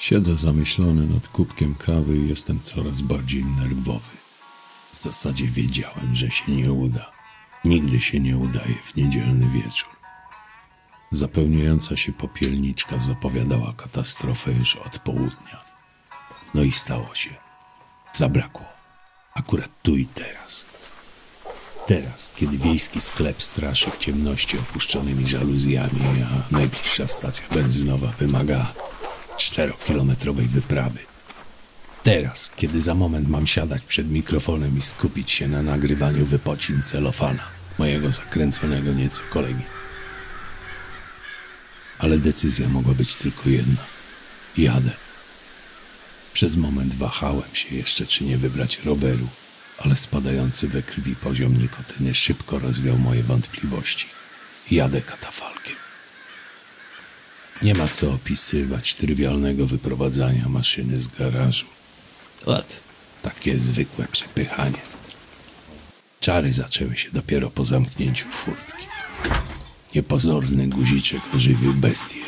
Siedzę zamyślony nad kubkiem kawy i jestem coraz bardziej nerwowy. W zasadzie wiedziałem, że się nie uda. Nigdy się nie udaje w niedzielny wieczór. Zapełniająca się popielniczka zapowiadała katastrofę już od południa. No i stało się. Zabrakło. Akurat tu i teraz. Teraz, kiedy wiejski sklep straszy w ciemności opuszczonymi żaluzjami, a najbliższa stacja benzynowa wymaga czterokilometrowej wyprawy. Teraz, kiedy za moment mam siadać przed mikrofonem i skupić się na nagrywaniu wypocin celofana, mojego zakręconego nieco kolegi. Ale decyzja mogła być tylko jedna. Jadę. Przez moment wahałem się jeszcze, czy nie wybrać roweru, ale spadający we krwi poziom nikotyny szybko rozwiał moje wątpliwości. Jadę katafalkiem. Nie ma co opisywać trywialnego wyprowadzania maszyny z garażu. Ot, takie zwykłe przepychanie. Czary zaczęły się dopiero po zamknięciu furtki. Niepozorny guziczek ożywił bestię,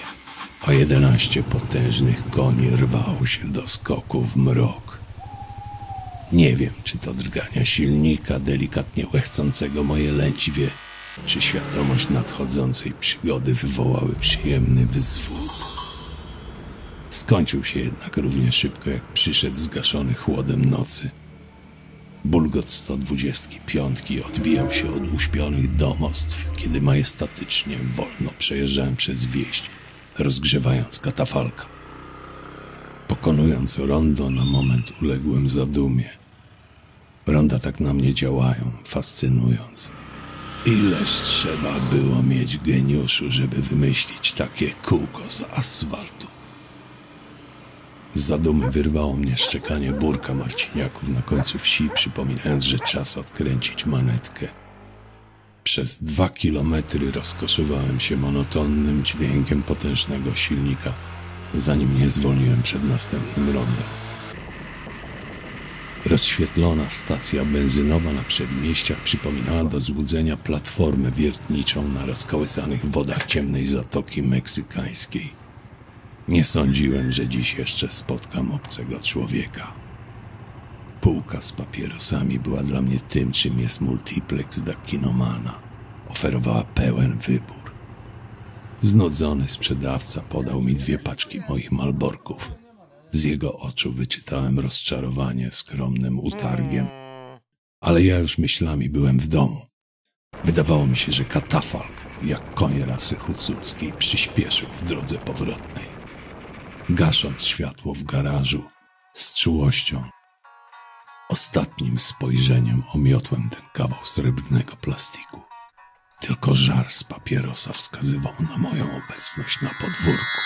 a jedenaście potężnych koni rwało się do skoku w mrok. Nie wiem, czy to drgania silnika delikatnie łechcącego moje lędźwie, czy świadomość nadchodzącej przygody wywołały przyjemny wyzwód. Skończył się jednak równie szybko, jak przyszedł zgaszony chłodem nocy. Bulgot 125 odbijał się od uśpionych domostw, kiedy majestatycznie wolno przejeżdżałem przez wieś, rozgrzewając katafalka. Pokonując rondo, na moment uległem zadumie. Ronda tak na mnie działają, fascynując. Ileż trzeba było mieć geniuszu, żeby wymyślić takie kółko z asfaltu. Z zadumy wyrwało mnie szczekanie burka marciniaków na końcu wsi, przypominając, że czas odkręcić manetkę. Przez dwa kilometry rozkoszowałem się monotonnym dźwiękiem potężnego silnika, zanim nie zwolniłem przed następnym rondem. Rozświetlona stacja benzynowa na przedmieściach przypominała do złudzenia platformę wiertniczą na rozkołysanych wodach ciemnej Zatoki Meksykańskiej. Nie sądziłem, że dziś jeszcze spotkam obcego człowieka. Półka z papierosami była dla mnie tym, czym jest multiplex dla kinomana. Oferowała pełen wybór. Znudzony sprzedawca podał mi dwie paczki moich malborków. Z jego oczu wyczytałem rozczarowanie skromnym utargiem. Ale ja już myślami byłem w domu. Wydawało mi się, że katafalk, jak koń rasy hucurskiej, przyspieszył w drodze powrotnej. Gasząc światło w garażu, z czułością, ostatnim spojrzeniem omiotłem ten kawał srebrnego plastiku. Tylko żar z papierosa wskazywał na moją obecność na podwórku.